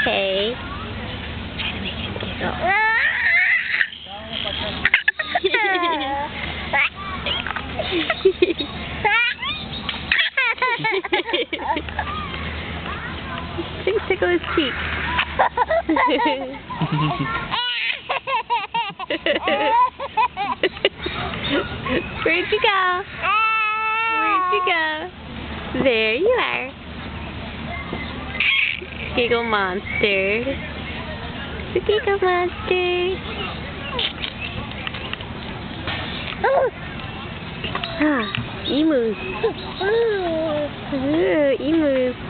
okay. To make him giggle. Please tickle his cheek. Where'd you go? Where'd you go? There you are. Giggle monster. The giggle monster. Oh. Ah, emus. Ooh, emus.